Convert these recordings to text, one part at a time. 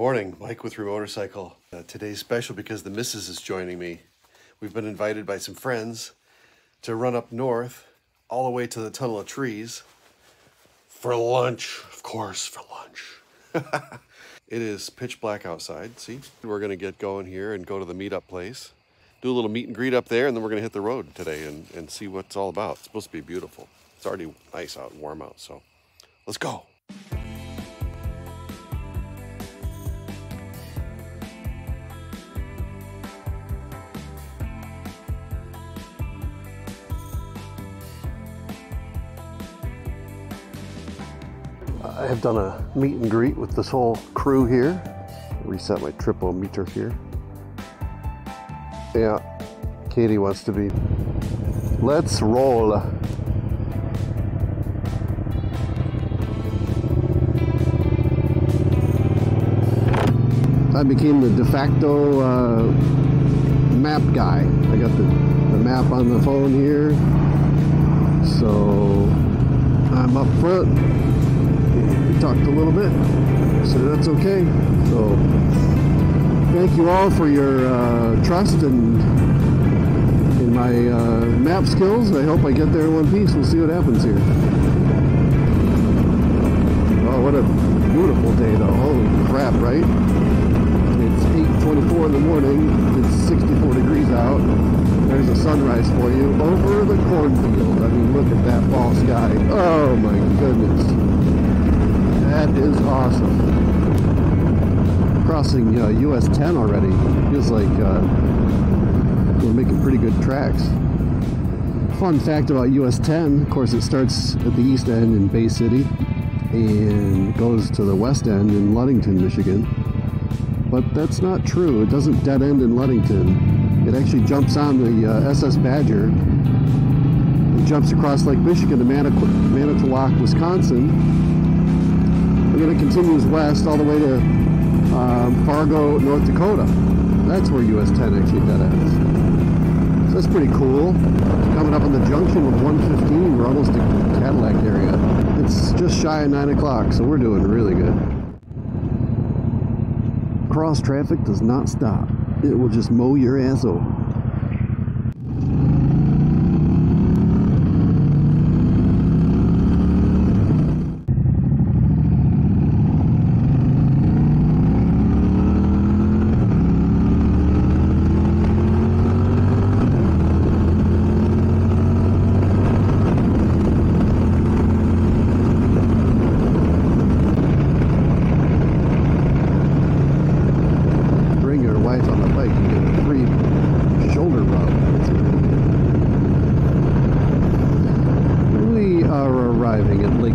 Morning, Mike with Remotorcycle. Uh, today's special because the missus is joining me. We've been invited by some friends to run up north all the way to the Tunnel of Trees for lunch, of course, for lunch. it is pitch black outside, see? We're gonna get going here and go to the meetup place, do a little meet and greet up there, and then we're gonna hit the road today and, and see what it's all about. It's supposed to be beautiful. It's already nice out warm out, so let's go. I have done a meet and greet with this whole crew here. Reset my triple meter here. Yeah, Katie wants to be. Let's roll. I became the de facto uh, map guy. I got the, the map on the phone here. So I'm up front talked a little bit, so that's okay. So thank you all for your uh, trust and in my uh, map skills. I hope I get there in one piece. We'll see what happens here. Oh, what a beautiful day though. Holy crap, right? It's 8.24 in the morning. It's 64 degrees out. There's a sunrise for you over the cornfield. I mean, look at that fall sky. Oh my goodness. That is awesome. Crossing uh, US 10 already. Feels like uh, we're making pretty good tracks. Fun fact about US 10, of course, it starts at the east end in Bay City and goes to the west end in Ludington, Michigan. But that's not true. It doesn't dead end in Ludington. It actually jumps on the uh, SS Badger and jumps across Lake Michigan to Manitowoc, Wisconsin, it continues west all the way to um, Fargo, North Dakota. That's where US 10 actually dead ends. So that's pretty cool. Coming up on the junction with 115, we're almost to Cadillac area. It's just shy of 9 o'clock, so we're doing really good. Cross traffic does not stop. It will just mow your ass over.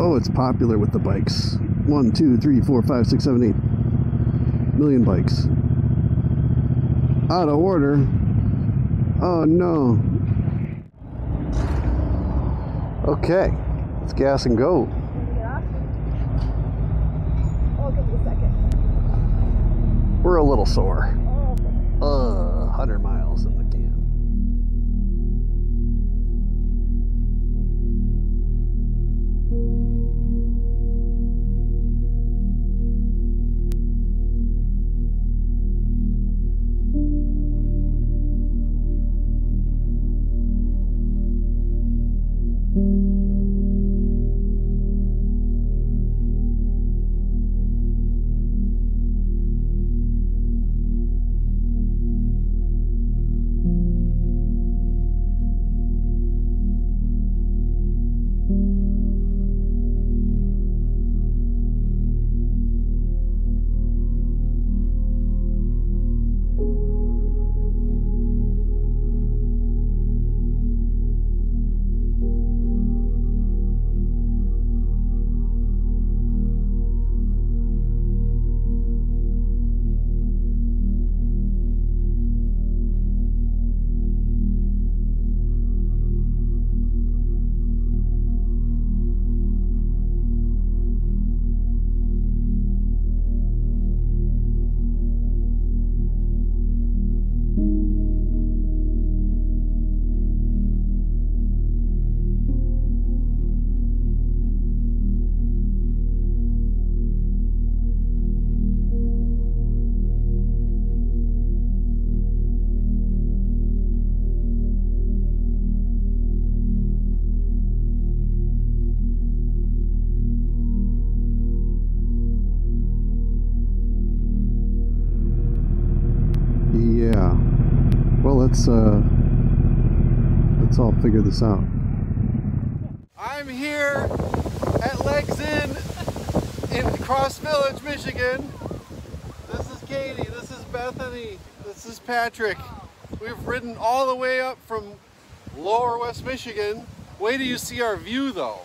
Oh, it's popular with the bikes. One, two, three, four, five, six, seven, eight million bikes. Out of order. Oh no. Okay, let's gas and go. We're a little sore. Uh, 100 miles in the can. let's uh, let's all figure this out. I'm here at Legs Inn in Cross Village, Michigan. This is Katie, this is Bethany, this is Patrick. We've ridden all the way up from lower West Michigan. Wait till you see our view though.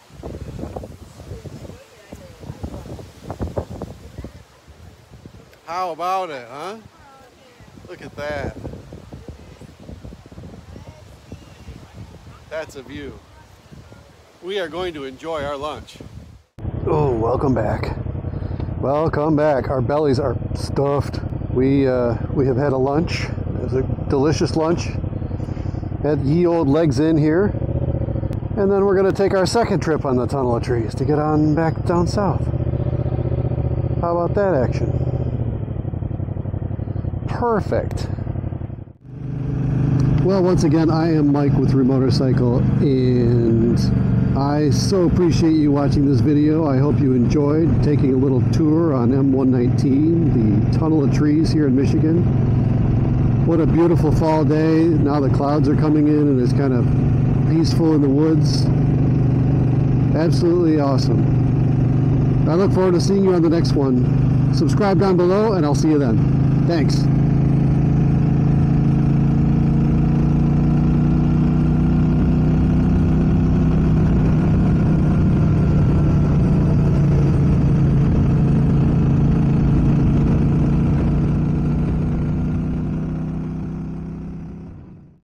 How about it, huh? Look at that. That's a view. We are going to enjoy our lunch. Oh, welcome back. Welcome back. Our bellies are stuffed. We uh, we have had a lunch. It was a delicious lunch at Ye Old Legs Inn here. And then we're going to take our second trip on the Tunnel of Trees to get on back down south. How about that action? Perfect. Well, once again, I am Mike with Remotorcycle, and I so appreciate you watching this video. I hope you enjoyed taking a little tour on M119, the Tunnel of Trees here in Michigan. What a beautiful fall day. Now the clouds are coming in and it's kind of peaceful in the woods. Absolutely awesome. I look forward to seeing you on the next one. Subscribe down below and I'll see you then. Thanks.